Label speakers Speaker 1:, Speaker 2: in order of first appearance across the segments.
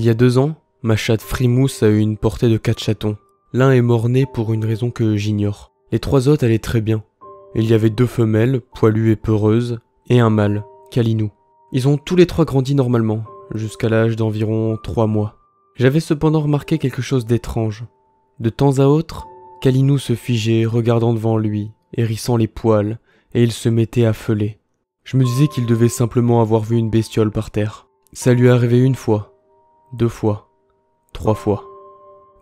Speaker 1: Il y a deux ans, ma chatte Frimousse a eu une portée de quatre chatons. L'un est mort-né pour une raison que j'ignore. Les trois autres allaient très bien. Il y avait deux femelles, poilues et peureuses, et un mâle, Kalinou. Ils ont tous les trois grandi normalement, jusqu'à l'âge d'environ trois mois. J'avais cependant remarqué quelque chose d'étrange. De temps à autre, Kalinou se figeait, regardant devant lui, hérissant les poils, et il se mettait à feuler. Je me disais qu'il devait simplement avoir vu une bestiole par terre. Ça lui arrivé une fois, deux fois, trois fois.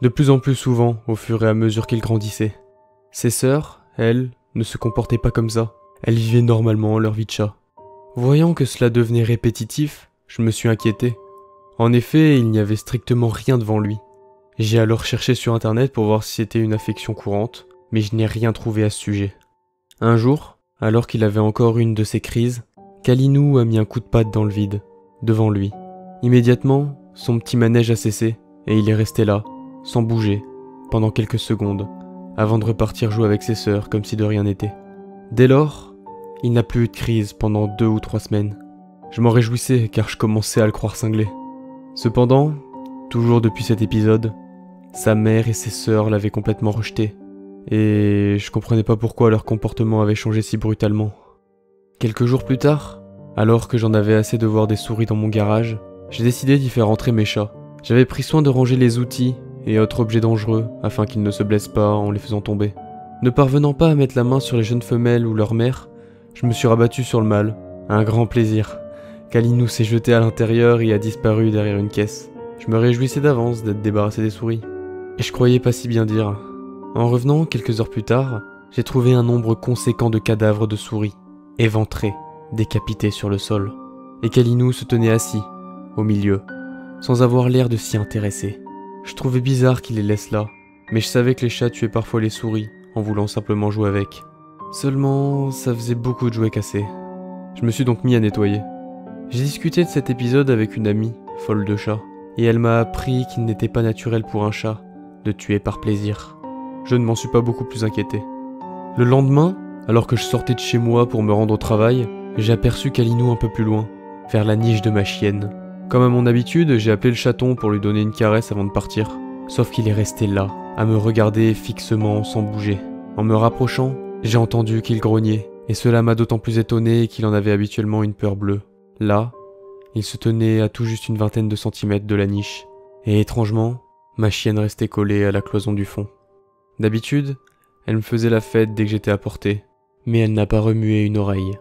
Speaker 1: De plus en plus souvent au fur et à mesure qu'il grandissait. Ses sœurs, elles, ne se comportaient pas comme ça. Elles vivaient normalement leur vie de chat. Voyant que cela devenait répétitif, je me suis inquiété. En effet, il n'y avait strictement rien devant lui. J'ai alors cherché sur internet pour voir si c'était une affection courante, mais je n'ai rien trouvé à ce sujet. Un jour, alors qu'il avait encore une de ses crises, Kalinou a mis un coup de patte dans le vide, devant lui. Immédiatement, son petit manège a cessé, et il est resté là, sans bouger, pendant quelques secondes, avant de repartir jouer avec ses sœurs comme si de rien n'était. Dès lors, il n'a plus eu de crise pendant deux ou trois semaines. Je m'en réjouissais car je commençais à le croire cinglé. Cependant, toujours depuis cet épisode, sa mère et ses sœurs l'avaient complètement rejeté, et je comprenais pas pourquoi leur comportement avait changé si brutalement. Quelques jours plus tard, alors que j'en avais assez de voir des souris dans mon garage, j'ai décidé d'y faire entrer mes chats. J'avais pris soin de ranger les outils et autres objets dangereux afin qu'ils ne se blessent pas en les faisant tomber. Ne parvenant pas à mettre la main sur les jeunes femelles ou leur mère, je me suis rabattu sur le mâle. Un grand plaisir. Kalinou s'est jeté à l'intérieur et a disparu derrière une caisse. Je me réjouissais d'avance d'être débarrassé des souris. Et je croyais pas si bien dire. En revenant quelques heures plus tard, j'ai trouvé un nombre conséquent de cadavres de souris, éventrés, décapités sur le sol. Et Kalinou se tenait assis, au milieu, sans avoir l'air de s'y intéresser. Je trouvais bizarre qu'il les laisse là, mais je savais que les chats tuaient parfois les souris en voulant simplement jouer avec. Seulement, ça faisait beaucoup de jouets cassés. Je me suis donc mis à nettoyer. J'ai discuté de cet épisode avec une amie, folle de chat, et elle m'a appris qu'il n'était pas naturel pour un chat de tuer par plaisir. Je ne m'en suis pas beaucoup plus inquiété. Le lendemain, alors que je sortais de chez moi pour me rendre au travail, j'ai aperçu Kalinou un peu plus loin, vers la niche de ma chienne. Comme à mon habitude, j'ai appelé le chaton pour lui donner une caresse avant de partir. Sauf qu'il est resté là, à me regarder fixement sans bouger. En me rapprochant, j'ai entendu qu'il grognait, et cela m'a d'autant plus étonné qu'il en avait habituellement une peur bleue. Là, il se tenait à tout juste une vingtaine de centimètres de la niche, et étrangement, ma chienne restait collée à la cloison du fond. D'habitude, elle me faisait la fête dès que j'étais à portée, mais elle n'a pas remué une oreille.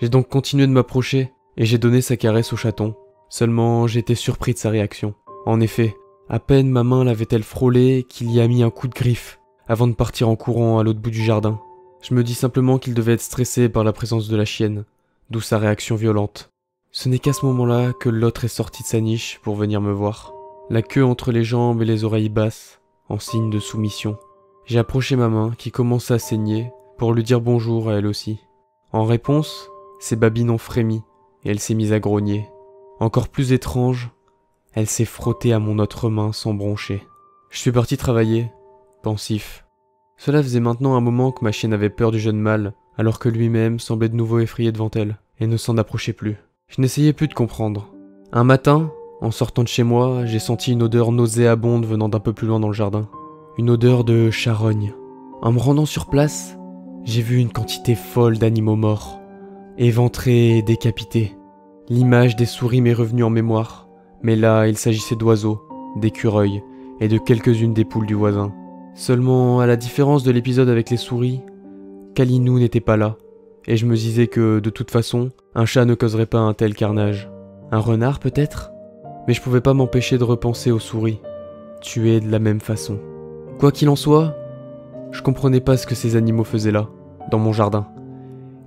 Speaker 1: J'ai donc continué de m'approcher, et j'ai donné sa caresse au chaton, Seulement j'étais surpris de sa réaction. En effet, à peine ma main l'avait-elle frôlé qu'il y a mis un coup de griffe, avant de partir en courant à l'autre bout du jardin. Je me dis simplement qu'il devait être stressé par la présence de la chienne, d'où sa réaction violente. Ce n'est qu'à ce moment-là que l'autre est sorti de sa niche pour venir me voir, la queue entre les jambes et les oreilles basses, en signe de soumission. J'ai approché ma main qui commençait à saigner pour lui dire bonjour à elle aussi. En réponse, ses babines ont frémi et elle s'est mise à grogner. Encore plus étrange, elle s'est frottée à mon autre main sans broncher. Je suis parti travailler, pensif. Cela faisait maintenant un moment que ma chienne avait peur du jeune mâle, alors que lui-même semblait de nouveau effrayé devant elle, et ne s'en approchait plus. Je n'essayais plus de comprendre. Un matin, en sortant de chez moi, j'ai senti une odeur nauséabonde venant d'un peu plus loin dans le jardin. Une odeur de charogne. En me rendant sur place, j'ai vu une quantité folle d'animaux morts, éventrés et décapités. L'image des souris m'est revenue en mémoire, mais là il s'agissait d'oiseaux, d'écureuils et de quelques-unes des poules du voisin. Seulement, à la différence de l'épisode avec les souris, Kalinou n'était pas là, et je me disais que, de toute façon, un chat ne causerait pas un tel carnage. Un renard peut-être? Mais je pouvais pas m'empêcher de repenser aux souris, tuées de la même façon. Quoi qu'il en soit, je comprenais pas ce que ces animaux faisaient là, dans mon jardin.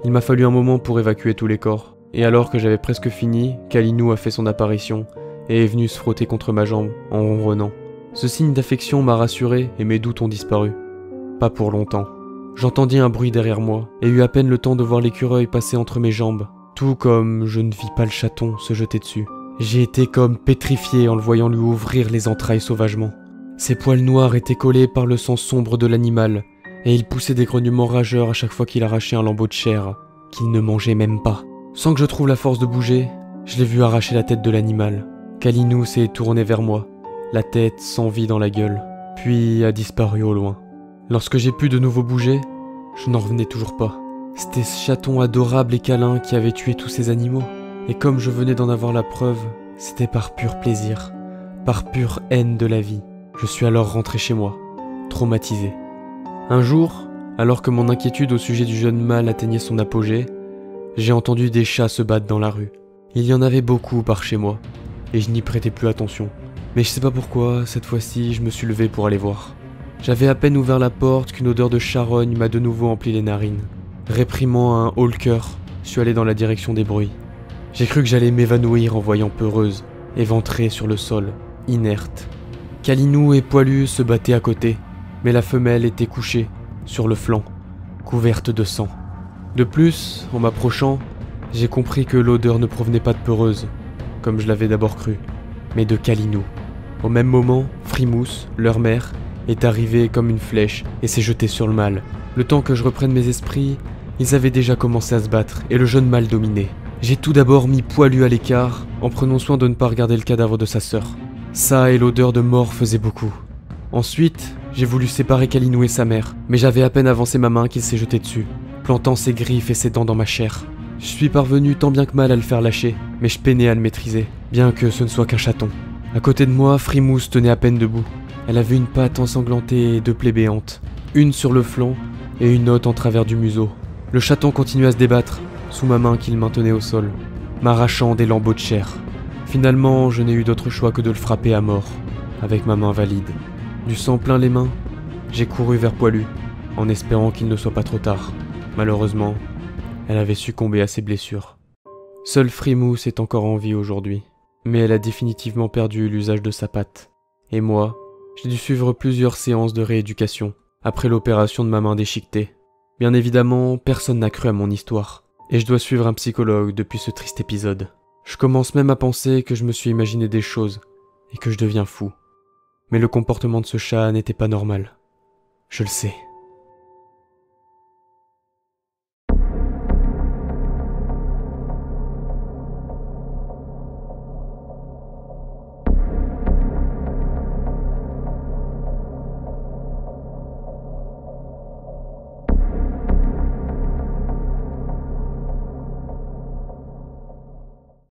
Speaker 1: Il m'a fallu un moment pour évacuer tous les corps. Et alors que j'avais presque fini, Kalinou a fait son apparition et est venu se frotter contre ma jambe en ronronnant. Ce signe d'affection m'a rassuré et mes doutes ont disparu. Pas pour longtemps. J'entendis un bruit derrière moi et eus à peine le temps de voir l'écureuil passer entre mes jambes, tout comme je ne vis pas le chaton se jeter dessus. J'ai été comme pétrifié en le voyant lui ouvrir les entrailles sauvagement. Ses poils noirs étaient collés par le sang sombre de l'animal, et il poussait des grognements rageurs à chaque fois qu'il arrachait un lambeau de chair, qu'il ne mangeait même pas. Sans que je trouve la force de bouger, je l'ai vu arracher la tête de l'animal, Kalinou s'est tourné vers moi, la tête sans vie dans la gueule, puis a disparu au loin. Lorsque j'ai pu de nouveau bouger, je n'en revenais toujours pas. C'était ce chaton adorable et câlin qui avait tué tous ces animaux. Et comme je venais d'en avoir la preuve, c'était par pur plaisir, par pure haine de la vie. Je suis alors rentré chez moi, traumatisé. Un jour, alors que mon inquiétude au sujet du jeune mâle atteignait son apogée, j'ai entendu des chats se battre dans la rue. Il y en avait beaucoup par chez moi, et je n'y prêtais plus attention. Mais je sais pas pourquoi, cette fois-ci, je me suis levé pour aller voir. J'avais à peine ouvert la porte qu'une odeur de charogne m'a de nouveau empli les narines. Réprimant un haut cœur, je suis allé dans la direction des bruits. J'ai cru que j'allais m'évanouir en voyant Peureuse, éventrée sur le sol, inerte. Kalinou et Poilu se battaient à côté, mais la femelle était couchée, sur le flanc, couverte de sang. De plus, en m'approchant, j'ai compris que l'odeur ne provenait pas de Peureuse, comme je l'avais d'abord cru, mais de Kalinou. Au même moment, Frimousse, leur mère, est arrivée comme une flèche et s'est jetée sur le mâle. Le temps que je reprenne mes esprits, ils avaient déjà commencé à se battre et le jeune mâle dominait. J'ai tout d'abord mis Poilu à l'écart en prenant soin de ne pas regarder le cadavre de sa sœur. Ça et l'odeur de mort faisaient beaucoup. Ensuite, j'ai voulu séparer Kalinou et sa mère, mais j'avais à peine avancé ma main qu'il s'est jeté dessus, plantant ses griffes et ses dents dans ma chair. Je suis parvenu tant bien que mal à le faire lâcher, mais je peinais à le maîtriser, bien que ce ne soit qu'un chaton. À côté de moi, Frimousse tenait à peine debout. Elle avait une patte ensanglantée et deux plaies béantes, une sur le flanc et une autre en travers du museau. Le chaton continuait à se débattre, sous ma main qu'il maintenait au sol, m'arrachant des lambeaux de chair. Finalement, je n'ai eu d'autre choix que de le frapper à mort, avec ma main valide. Du sang plein les mains, j'ai couru vers Poilu, en espérant qu'il ne soit pas trop tard. Malheureusement, elle avait succombé à ses blessures. Seule Frimousse est encore en vie aujourd'hui, mais elle a définitivement perdu l'usage de sa patte. Et moi, j'ai dû suivre plusieurs séances de rééducation, après l'opération de ma main déchiquetée. Bien évidemment, personne n'a cru à mon histoire, et je dois suivre un psychologue depuis ce triste épisode. Je commence même à penser que je me suis imaginé des choses, et que je deviens fou. Mais le comportement de ce chat n'était pas normal. Je le sais.